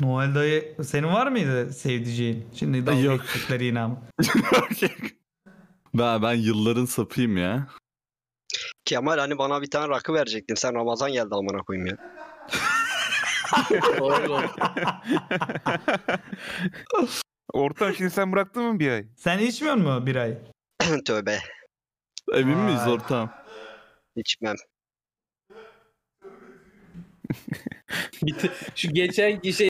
Noel dayı senin var mıydı sevdiceğin? Şimdi dalga Yok. geçecekler yine ama. ben, ben yılların sapıyım ya. Kemal hani bana bir tane rakı verecektin. Sen Ramazan geldi amına koyayım ya. Ortam şimdi sen bıraktın mı bir ay? Sen içmiyor mu bir ay? Tövbe. Emin miyiz Vay. ortam? İçmem. Bir te- Şu geçen kişi